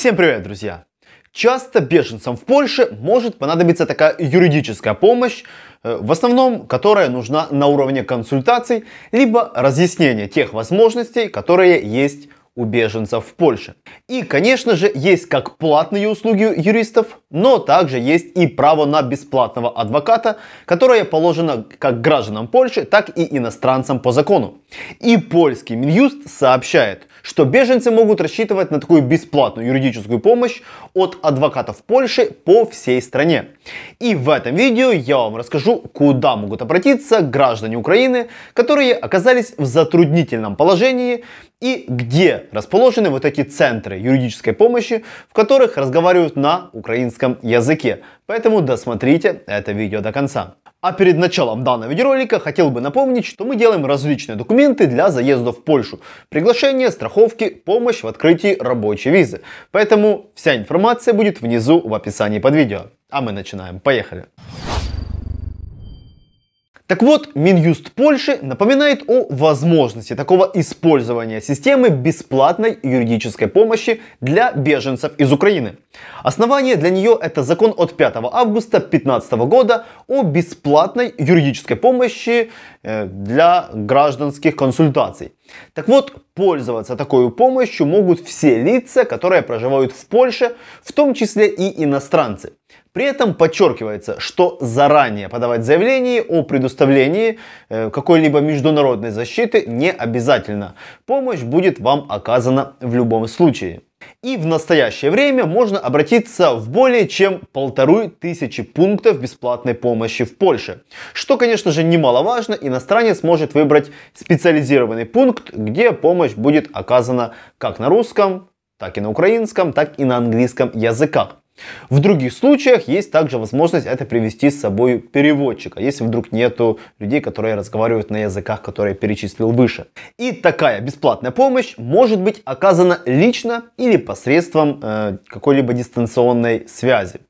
Всем привет, друзья! Часто беженцам в Польше может понадобиться такая юридическая помощь, э, в основном которая нужна на уровне консультаций, либо разъяснения тех возможностей, которые есть у беженцев в Польше. И, конечно же, есть как платные услуги юристов, но также есть и право на бесплатного адвоката, которое положено как гражданам Польши, так и иностранцам по закону. И польский Минюст сообщает, что беженцы могут рассчитывать на такую бесплатную юридическую помощь от адвокатов Польши по всей стране. И в этом видео я вам расскажу, куда могут обратиться граждане Украины, которые оказались в затруднительном положении и где расположены вот эти центры юридической помощи, в которых разговаривают на украинском языке. Поэтому досмотрите это видео до конца. А перед началом данного видеоролика хотел бы напомнить, что мы делаем различные документы для заезда в Польшу. Приглашение, страховки, помощь в открытии рабочей визы. Поэтому вся информация будет внизу в описании под видео. А мы начинаем. Поехали. Так вот, Минюст Польши напоминает о возможности такого использования системы бесплатной юридической помощи для беженцев из Украины. Основание для нее это закон от 5 августа 2015 года о бесплатной юридической помощи э, для гражданских консультаций. Так вот, пользоваться такой помощью могут все лица, которые проживают в Польше, в том числе и иностранцы. При этом подчеркивается, что заранее подавать заявление о предоставлении э, какой-либо международной защиты не обязательно. Помощь будет вам оказана в любом случае. И в настоящее время можно обратиться в более чем полторы тысячи пунктов бесплатной помощи в Польше. Что, конечно же, немаловажно, иностранец может выбрать специализированный пункт, где помощь будет оказана как на русском, так и на украинском, так и на английском языках. В других случаях есть также возможность это привести с собой переводчика, если вдруг нету людей, которые разговаривают на языках, которые я перечислил выше. И такая бесплатная помощь может быть оказана лично или посредством э, какой-либо дистанционной связи.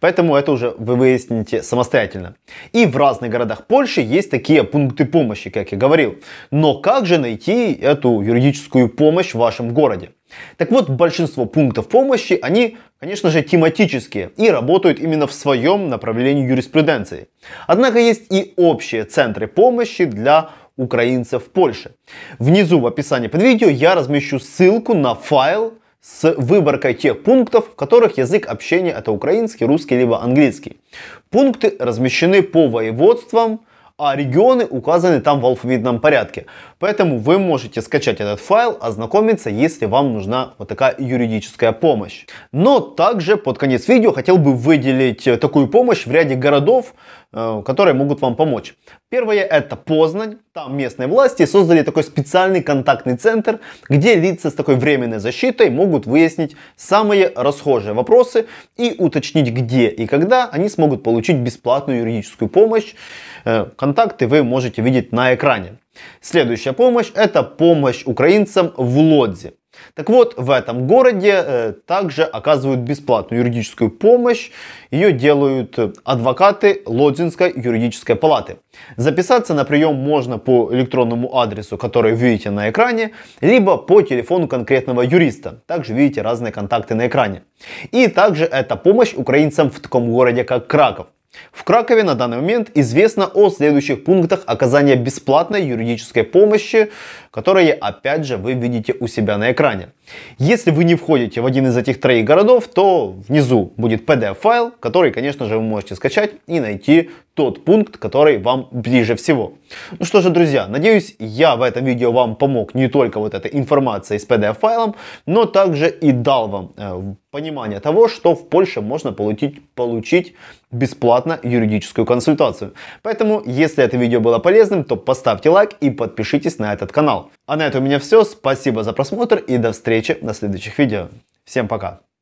Поэтому это уже вы выясните самостоятельно. И в разных городах Польши есть такие пункты помощи, как я говорил. Но как же найти эту юридическую помощь в вашем городе? Так вот, большинство пунктов помощи, они, конечно же, тематические и работают именно в своем направлении юриспруденции. Однако есть и общие центры помощи для украинцев в Польше. Внизу в описании под видео я размещу ссылку на файл с выборкой тех пунктов, в которых язык общения это украинский, русский либо английский. Пункты размещены по воеводствам, а регионы указаны там в алфавитном порядке. Поэтому вы можете скачать этот файл, ознакомиться, если вам нужна вот такая юридическая помощь. Но также под конец видео хотел бы выделить э, такую помощь в ряде городов, которые могут вам помочь. Первое это Познань. Там местные власти создали такой специальный контактный центр, где лица с такой временной защитой могут выяснить самые расхожие вопросы и уточнить, где и когда они смогут получить бесплатную юридическую помощь. Э, контакты вы можете видеть на экране. Следующая помощь это помощь украинцам в Лодзе. Так вот, в этом городе э, также оказывают бесплатную юридическую помощь. Ее делают адвокаты Лодзинской юридической палаты. Записаться на прием можно по электронному адресу, который видите на экране, либо по телефону конкретного юриста. Также видите разные контакты на экране. И также это помощь украинцам в таком городе, как Краков. В Кракове на данный момент известно о следующих пунктах оказания бесплатной юридической помощи, которые опять же вы видите у себя на экране. Если вы не входите в один из этих троих городов, то внизу будет PDF-файл, который, конечно же, вы можете скачать и найти тот пункт, который вам ближе всего. Ну что же, друзья, надеюсь, я в этом видео вам помог не только вот этой информацией с PDF-файлом, но также и дал вам э, понимание того, что в Польше можно получить, получить бесплатно юридическую консультацию. Поэтому, если это видео было полезным, то поставьте лайк и подпишитесь на этот канал. А на этом у меня все. Спасибо за просмотр и до встречи на следующих видео. Всем пока!